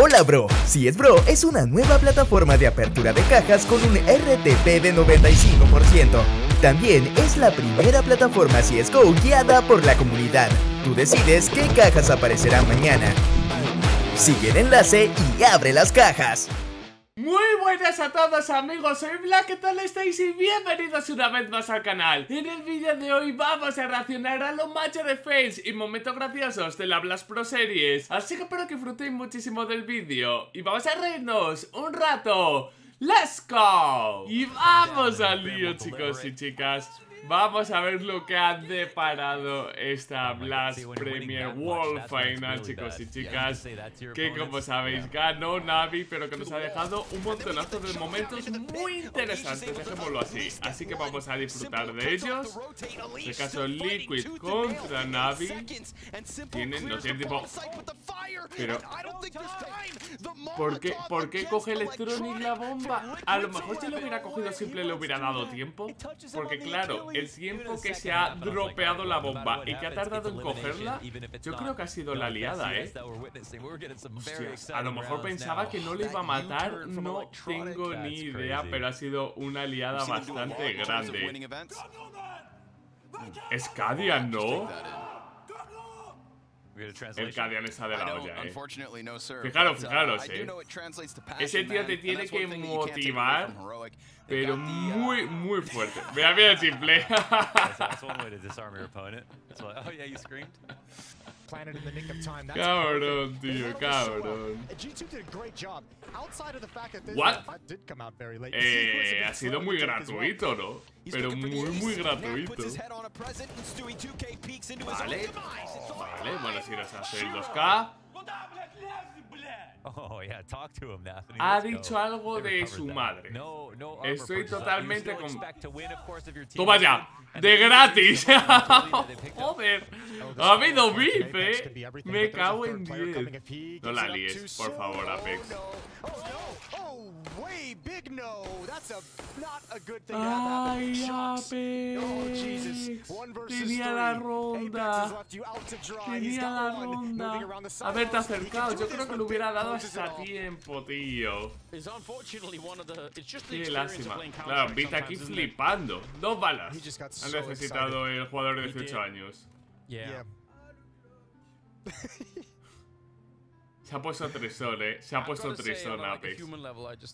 Hola Bro, si es Bro es una nueva plataforma de apertura de cajas con un RTP de 95%. También es la primera plataforma CSGO guiada por la comunidad. Tú decides qué cajas aparecerán mañana. Sigue el enlace y abre las cajas. Muy buenas a todos amigos, soy Black, ¿qué tal estáis? Y bienvenidos una vez más al canal En el vídeo de hoy vamos a reaccionar a los matches de Face y momentos graciosos de la Blast Pro Series Así que espero que disfrutéis muchísimo del vídeo Y vamos a reírnos un rato ¡Let's go! Y vamos al lío chicos y chicas Vamos a ver lo que ha deparado esta Blast Premier World Final, chicos y chicas. Que como sabéis, ganó Navi, pero que nos ha dejado un montonazo de momentos muy interesantes, dejémoslo así. Así que vamos a disfrutar de ellos. En este caso, Liquid contra Navi. Tienen, no tienen tipo... Pero... ¿Por qué, ¿Por qué coge Electronic la bomba? A lo mejor si lo hubiera cogido simple le hubiera dado tiempo. Porque claro, el tiempo que se ha dropeado la bomba y que ha tardado en cogerla, yo creo que ha sido la liada, ¿eh? a lo mejor pensaba que no le iba a matar, no tengo ni idea, pero ha sido una liada bastante grande. Es Cadian, ¿no? El Cadian está de la olla, eh. Fijaros, fijaros, eh. Ese tío te tiene que motivar pero muy, muy fuerte. Mira, mira el simple. Cabrón, tío, cabrón. What? Eh, ha sido muy gratuito, ¿no? Pero muy, muy gratuito. Vale, vale, bueno, si nos hace el 2K. Oh, ha dicho algo de su madre. Estoy totalmente con... ¡Toma ya! ¡De gratis! ¡Joder! Ha habido beef, eh. Me cago en 10. No la líes, por favor, Apex. Ay, Apex. Tenía la ronda. Tenía la ronda. Haberte acercado. Yo creo que lo hubiera dado hasta tiempo, tío. Qué lástima. Claro, Vita aquí flipando. Dos balas. Han necesitado el jugador de 18 años. Se ha puesto trisón, eh. Se ha puesto trisón Apex.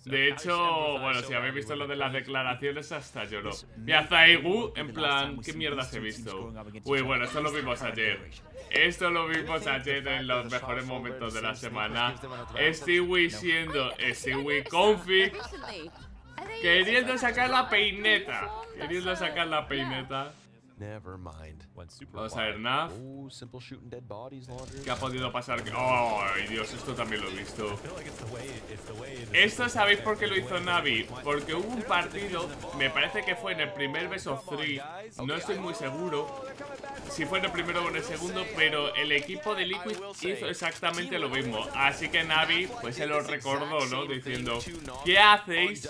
De hecho, bueno, si habéis visto lo de las declaraciones, hasta lloró. Mira, Zaigu, en plan, ¿qué mierda he visto? Uy, bueno, esto lo vimos ayer. Esto lo vimos ayer en los mejores momentos de la semana. Stewie siendo Stewie Config. Queriendo sacar la peineta. Queriendo sacar la peineta. Vamos a ver, Nav. ¿Qué ha podido pasar? ¡Ay, Dios! Esto también lo he visto. Esto sabéis por qué lo hizo Navi. Porque hubo un partido, me parece que fue en el primer Best of 3. No estoy muy seguro si fue en el primero o en el segundo, pero el equipo de Liquid hizo exactamente lo mismo. Así que Navi, pues se lo recordó, ¿no? Diciendo, ¿qué hacéis?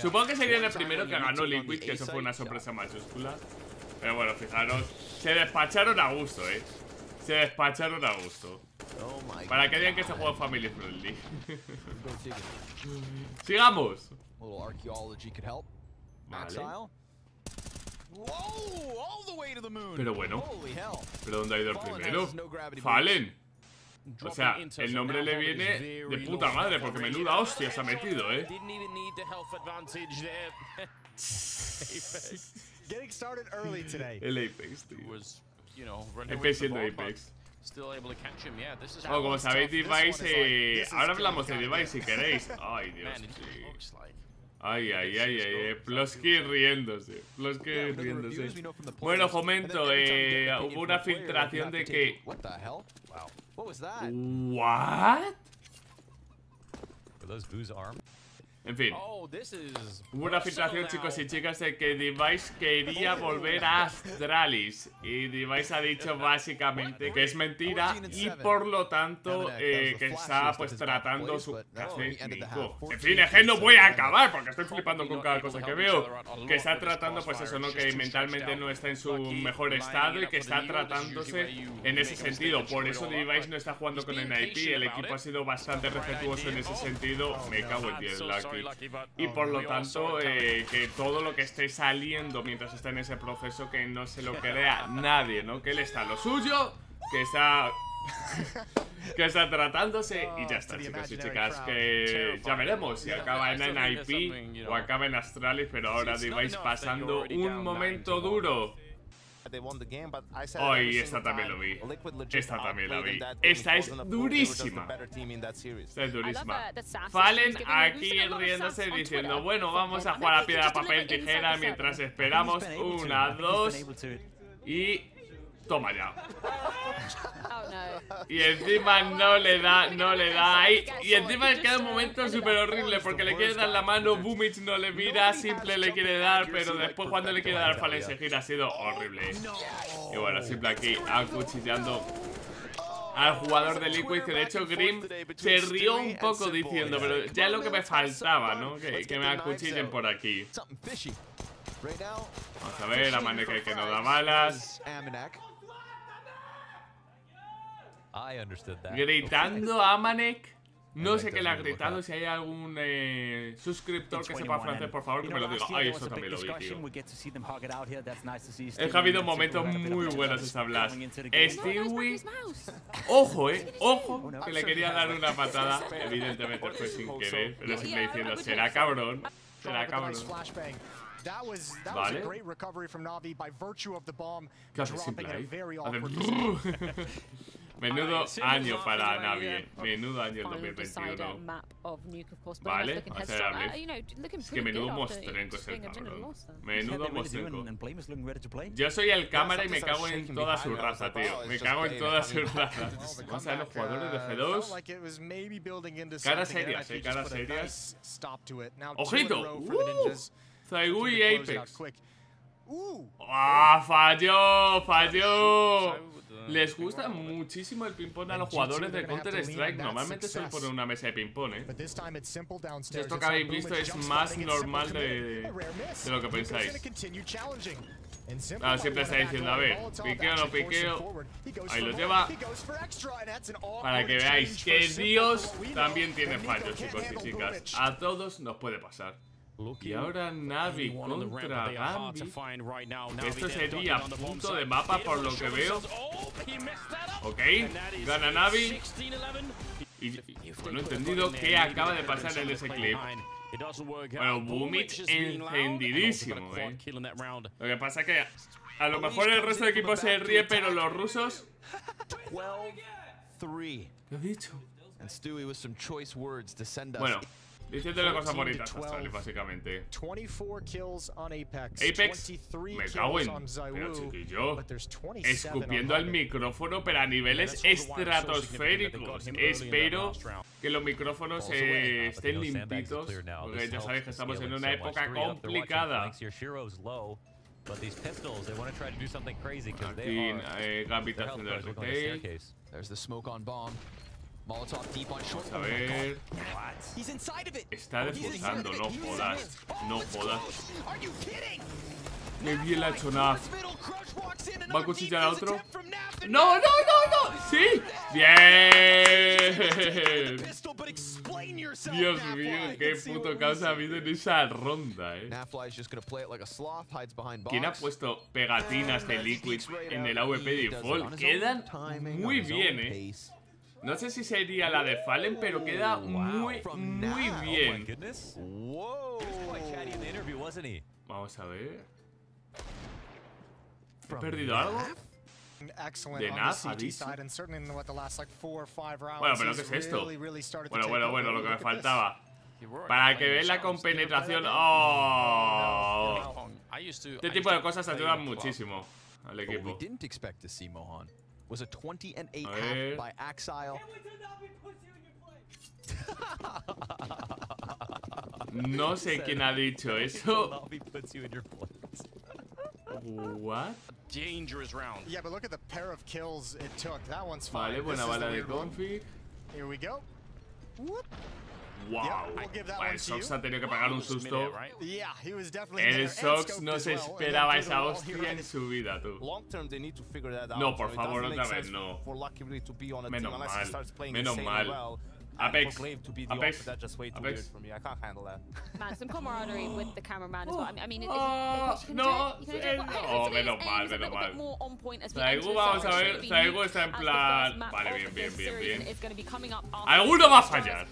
Supongo que sería en el primero que ganó Liquid, que eso fue una sorpresa mayúscula. Pero bueno, fijaros, se despacharon a gusto, ¿eh? Se despacharon a gusto. Para que digan que este juego es family friendly. Sigamos. Pero bueno. ¿Pero dónde ha ido el primero? Fallen. O sea, el nombre le viene de puta madre, porque menuda hostia se ha metido, ¿eh? El Apex, tío. Apex siendo Apex. Oh, como sabéis, Device. Eh, ahora hablamos de Device si queréis. Ay, Dios. Ay, ay, ay, ay, Plosky riéndose. Plosky riéndose. Bueno, comento, eh, hubo una filtración de que. ¿What? En fin. Hubo una filtración, chicos y chicas, de que Device quería volver a Astralis. Y Device ha dicho básicamente que es mentira y por lo tanto eh, que está pues tratando su. En fin, que no voy a acabar porque estoy flipando con cada cosa que veo. Que está tratando, pues eso, ¿no? Que mentalmente no está en su mejor estado y que está tratándose en ese sentido. Por eso Device no está jugando con NIP. El equipo ha sido bastante respetuoso en ese sentido. Me cago en 10, Lucky. Y por lo tanto, eh, que todo lo que esté saliendo mientras está en ese proceso, que no se lo crea nadie, ¿no? Que él está lo suyo, que está. que está tratándose y ya está, chicos y chicas. Que ya veremos si acaba en NIP o acaba en Astralis, pero ahora Device pasando un momento duro. Hoy esta también lo vi. Esta también la vi. Esta es durísima. Esta es durísima. Fallen aquí riéndose diciendo, bueno, vamos a jugar a piedra, papel, tijera mientras esperamos. Una, dos y... Toma ya. Y encima no le da, no le da ahí. Y encima le queda un momento súper horrible porque le quiere dar la mano, Boomich no le mira, Simple le quiere dar, pero después cuando le quiere dar Fallen se gira ha sido horrible. Y bueno, Simple aquí acuchillando al jugador de Liquid, que de hecho Grim se rió un poco diciendo, pero ya es lo que me faltaba, ¿no? Que, que me acuchillen por aquí. Vamos a ver, Amanek que no da balas. Gritando a Amanek. No sé qué le ha gritado. Si hay algún eh, suscriptor que sepa francés, por favor, que me lo diga. Ay, eso también lo vi, tío. Es que ha habido momentos muy buenos esta Blast. Stewie. Ojo, eh. Ojo. Que le quería dar una patada. Evidentemente fue sin querer. Pero siempre diciendo, será cabrón. Será cabrón. Vale. ¿Qué hace simple ahí? Hace Menudo año para Navi. Menudo año el 2021. Vale, vamos a hacer Es que menudo mostrenco es el cabrón. Menudo mostrenco. Yo soy el cámara y me cago en toda su raza, tío. Me cago en toda su raza. Vamos a ver los jugadores de G2. Caras serias, eh, caras serias. ¡Ojito! ¡Uh! Zaigu y Apex. ¡Ah! ¡Falló! ¡Falló! Les gusta muchísimo el ping-pong a los jugadores de Counter-Strike. Normalmente se pone una mesa de ping-pong, ¿eh? Esto que habéis visto es más normal de, de lo que pensáis. Ah, siempre está diciendo, a ver, piqueo o no piqueo. Ahí lo lleva. Para que veáis que Dios también tiene fallos, chicos y chicas. A todos nos puede pasar. Y ahora Navi contra Gambit. Esto sería punto de mapa por lo que veo. Ok, gana Navi. Y, no he entendido qué acaba de pasar en ese clip. Bueno, Boomich encendidísimo, eh. Lo que pasa es que a lo mejor el resto del equipo se ríe, pero los rusos. ¿Qué he dicho? Bueno. Diciéndole cosas bonitas a Astralis, básicamente. Apex, me cago en. Pero chiquillo, escupiendo al micrófono, pero a niveles estratosféricos. Espero que los micrófonos eh, estén limpitos, porque ya sabéis que estamos en una época complicada. Aquí, eh, Gambit haciendo el retail. Vamos a ver. Está defusando, no jodas. No jodas. Qué bien la ha hecho Naf. ¿Va a cuchillar a otro? ¡No, no, no, no! ¡Sí! ¡Bien! Dios mío, qué puto caos ha habido en esa ronda, eh. ¿Quién ha puesto pegatinas de Liquid en el AWP default? Quedan muy bien, eh. No sé si sería la de Fallen, pero queda muy, muy bien. Vamos a ver. ¿He perdido algo? De nada, Bueno, pero ¿qué es esto? Bueno, bueno, bueno, lo que me faltaba. Para que vean la compenetración. ¡Oh! Este tipo de cosas ayudan muchísimo al equipo. Was a 20 and 8 half by Axile. No sé quién ha dicho eso. What? Dangerous round. Yeah, but look at the pair of kills it took. That one's fine. Vale, buena bala de weird one. config. Here we go. Whoop. Wow. to Sox ha tenido que pegar un susto. El Sox no se esperaba esa hostia en su vida, tú. No, por favor, otra vez no. Menos mal. Menos mal. Apex. Apex. opposite, that's just way too Apex. weird for me. I can't handle that. Man, some camaraderie with the cameraman as well. I mean, Oh, no, eh, no, hopefully menos mal, menos mal. the vamos a ver, new está en plan- vale, bien, bien, bien, bien. Alguno va a fallar.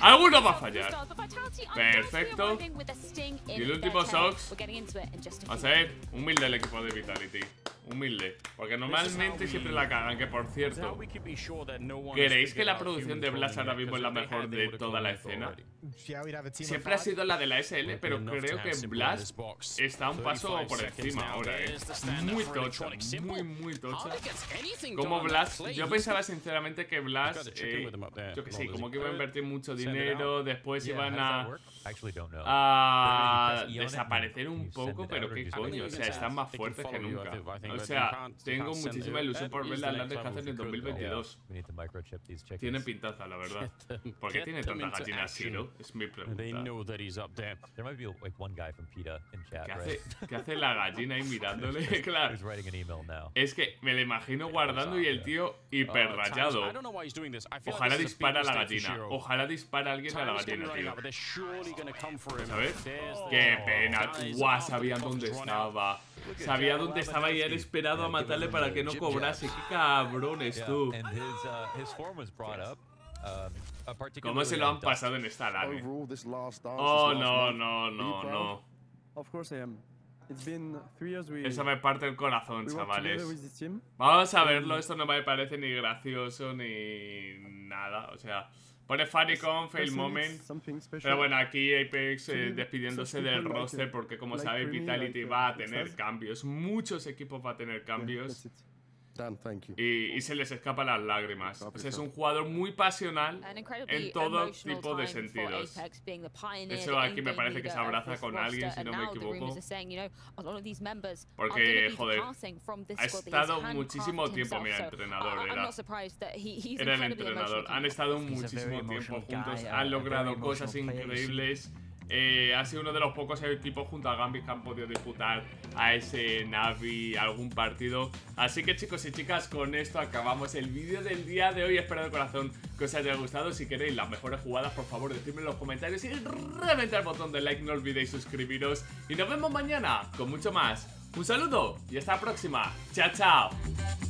Alguno va a fallar. Perfecto. Y el último. Sox. Vamos a ver, humilde el equipo de Vitality. Humilde. Porque normalmente siempre la cagan, que por cierto. ¿Queréis que la producción de Blast ahora mismo es la mejor de toda la escena? Siempre ha sido la de la SL, pero creo que Blast está un paso por encima ahora, eh. Muy tocha, muy, muy tocha. Como Blast, yo pensaba sinceramente que Blast, eh, yo que sé, como que iba a invertir mucho dinero, después iban a, a desaparecer un poco, pero qué coño, o sea, están más fuertes que nunca. O sea, tengo muchísima ilusión por ver las landas que hacen en 2022. Tiene pintaza, la verdad. ¿Por qué tiene tantas gallinas Siro? Es mi pregunta. They know that he's up there. There might be like one guy from PETA in chat, ¿Qué hace, ¿Qué hace la gallina ahí mirándole? claro. Who's writing an email now? Es que me lo imagino guardando y el tío hiper Uh, rayado. I don't know why he's doing this. I feel Ojalá dispara a la gallina. Shiro. Ojalá dispara a alguien a la gallina, tío. ¿Sabes? Qué pena. Guys, Guau, after sabía the dónde estaba. Sabía dónde estaba y era esperado a matarle para que no cobrase. Qué cabrones tú. uh. Um, ¿Cómo se lo han pasado en esta lane? Oh, no, no, no, no. Eso me parte el corazón, chavales. Vamos a verlo, esto no me parece ni gracioso ni nada. O sea, pone funny con fail moment. Pero bueno, aquí Apex eh, despidiéndose del roster porque como Creamy, Vitality va a uh, tener cambios. Muchos equipos va a tener cambios. Thank you. Y, y se les escapan las lágrimas. O sea, es un jugador muy pasional en todo tipo de sentidos. Eso the aquí me parece que se abraza con alguien, si and no me now the equivoco. rumors are saying, you know, a lot of these members Porque, joder, ha estado muchísimo tiempo, mira, entrenador era. not surprised that he- he's Era el incredibly entrenador. Han estado muchísimo tiempo juntos. Han a logrado cosas increíbles. Eh, ha sido uno de los pocos equipos junto a Gambit que han podido disputar a ese Navi algún partido. Así que chicos y chicas, con esto acabamos el vídeo del día de hoy. Espero de corazón que os haya gustado. Si queréis las mejores jugadas, por favor, decidme en los comentarios y reventar el botón de like. No olvidéis suscribiros. Y nos vemos mañana con mucho más. Un saludo y hasta la próxima. Chao, chao.